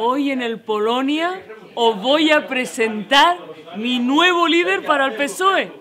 Hoy en el Polonia os voy a presentar mi nuevo líder para el PSOE.